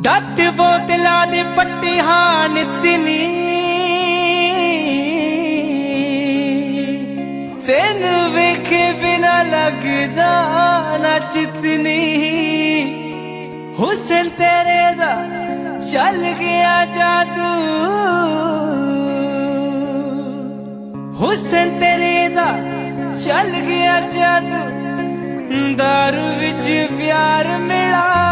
ਡੱਟ ਬੋਤਲਾਂ ਦੇ ਪੱਟੀ ਹਾਂ ਨਿਤਨੀ ਤੈਨੂੰ ਵੇਖੇ ਬਿਨਾ ਲੱਗਦਾ ਨਾ ਚਿਤਨੀ। ਹੁਸਨ ਤੇਰੇ ਦਾ ਚੱਲ ਗਿਆ ਜਾਦੂ। ਹੁਸਨ ਤੇਰੇ ਦਾ ਚੱਲ ਗਿਆ ਜਾਦੂ। ਦਾਰੂ ਵਿੱਚ ਪਿਆਰ ਮਿਲਾ।